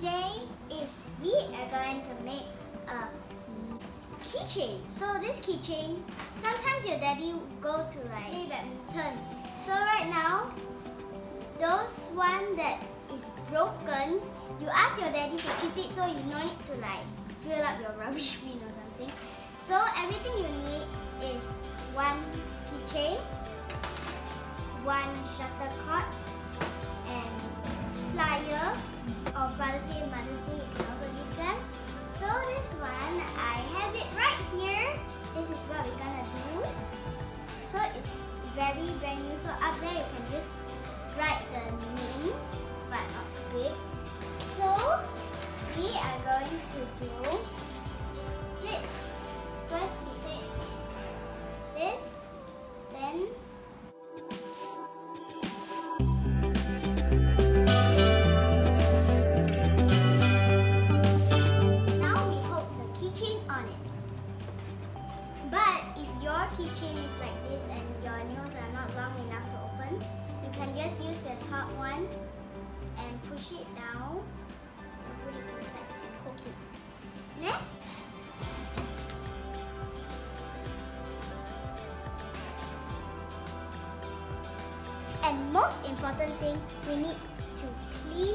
today is we are going to make a keychain. So this keychain, sometimes your daddy go to like play badminton. So right now, those one that is broken, you ask your daddy to keep it so you don't need to like fill up your rubbish bin or something. So everything you need is one keychain, one shuttlecock, So up there you can just write the name, but not it. So we are going to do this. First you say this, then keychain on it. But if your keychain is like this and your nails are not long And most important thing, we need to clean.